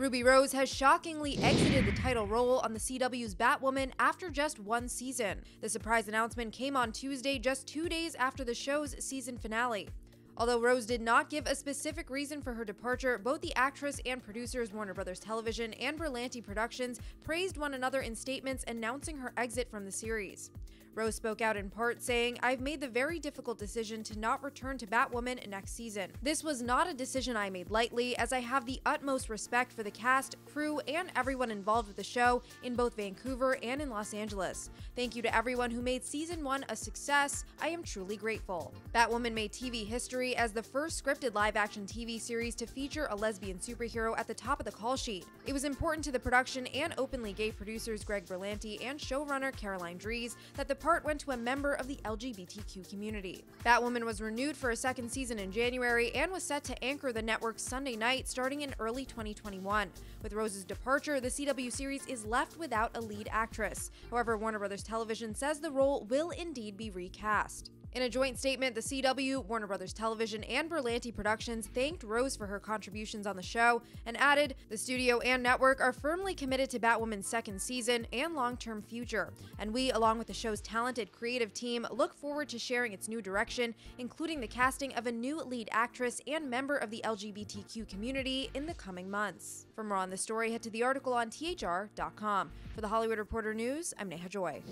Ruby Rose has shockingly exited the title role on the CW's Batwoman after just one season. The surprise announcement came on Tuesday, just two days after the show's season finale. Although Rose did not give a specific reason for her departure, both the actress and producers Warner Brothers Television and Berlanti Productions praised one another in statements announcing her exit from the series. Rose spoke out in part, saying, I've made the very difficult decision to not return to Batwoman next season. This was not a decision I made lightly, as I have the utmost respect for the cast, crew, and everyone involved with the show in both Vancouver and in Los Angeles. Thank you to everyone who made season one a success. I am truly grateful. Batwoman made TV history as the first scripted live action TV series to feature a lesbian superhero at the top of the call sheet. It was important to the production and openly gay producers Greg Berlanti and showrunner Caroline Dries that the part went to a member of the LGBTQ community. Batwoman was renewed for a second season in January and was set to anchor the network's Sunday night starting in early 2021. With Rose's departure, the CW series is left without a lead actress. However, Warner Brothers Television says the role will indeed be recast. In a joint statement, the CW, Warner Brothers Television, and Berlanti Productions thanked Rose for her contributions on the show and added, The studio and network are firmly committed to Batwoman's second season and long term future, and we, along with the show's talented creative team, look forward to sharing its new direction, including the casting of a new lead actress and member of the LGBTQ community in the coming months. For more on this story, head to the article on thr.com. For the Hollywood Reporter News, I'm Neha Joy.